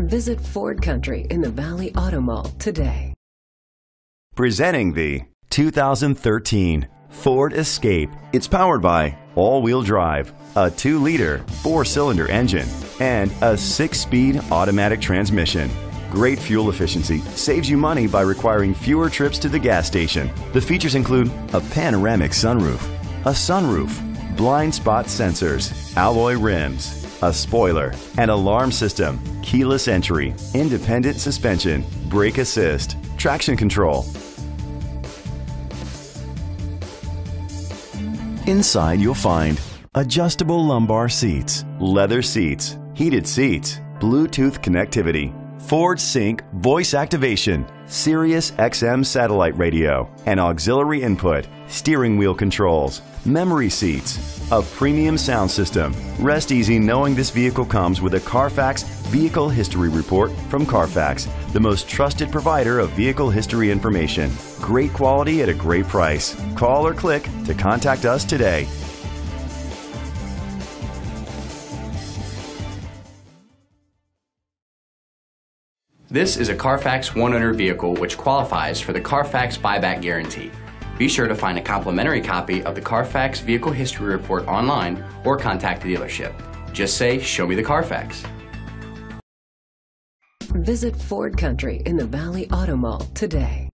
Visit Ford Country in the Valley Auto Mall today. Presenting the 2013 Ford Escape. It's powered by all-wheel drive, a 2-liter 4-cylinder engine, and a 6-speed automatic transmission. Great fuel efficiency saves you money by requiring fewer trips to the gas station. The features include a panoramic sunroof, a sunroof, blind spot sensors, alloy rims, a spoiler, an alarm system, keyless entry, independent suspension, brake assist, traction control. Inside you'll find adjustable lumbar seats, leather seats, heated seats, Bluetooth connectivity, Ford Sync voice activation, Sirius XM satellite radio, and auxiliary input, steering wheel controls, memory seats, a premium sound system. Rest easy knowing this vehicle comes with a Carfax Vehicle History Report from Carfax, the most trusted provider of vehicle history information. Great quality at a great price. Call or click to contact us today. This is a Carfax one owner vehicle which qualifies for the Carfax buyback guarantee. Be sure to find a complimentary copy of the Carfax Vehicle History Report online or contact the dealership. Just say, Show me the Carfax. Visit Ford Country in the Valley Auto Mall today.